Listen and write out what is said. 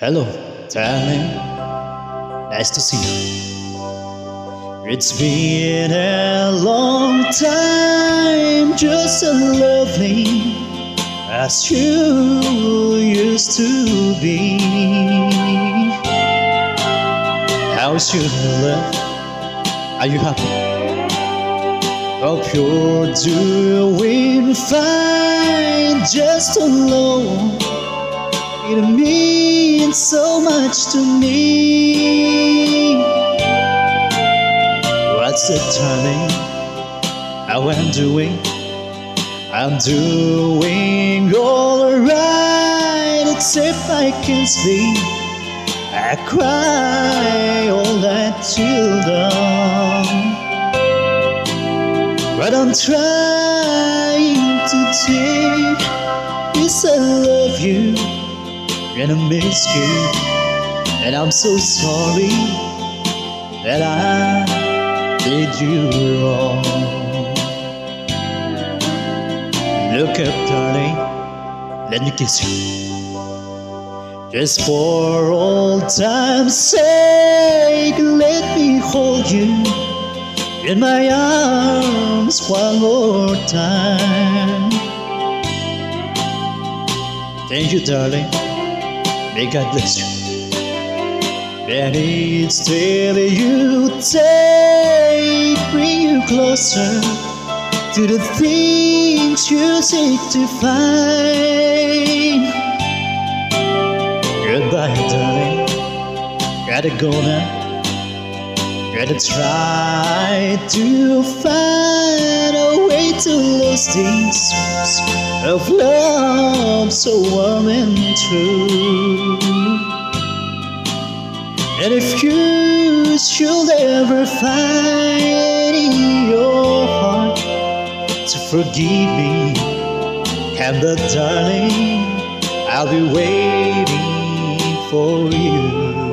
Hello, darling. Nice to see you. It's been a long time, just as lovely as you used to be. How's your love? Are you happy? Hope you're doing fine, just alone. It means so much to me. What's the darling? How I'm doing? I'm doing alright, except I can't sleep. I cry all night till dawn. But I'm trying to take this I love you and I miss you. And I'm so sorry that I did you wrong. Look up, darling, let me kiss you. Just for old time's sake, let me hold you in my arms one more time. Thank you, darling. May God bless you. And it's till you take, bring you closer to the things you seek to find. Goodbye, darling. Gotta go now. Gotta try to find a way to lose these of love so warm and true. And if you should ever find in your heart to forgive me, and back, darling. I'll be waiting for you.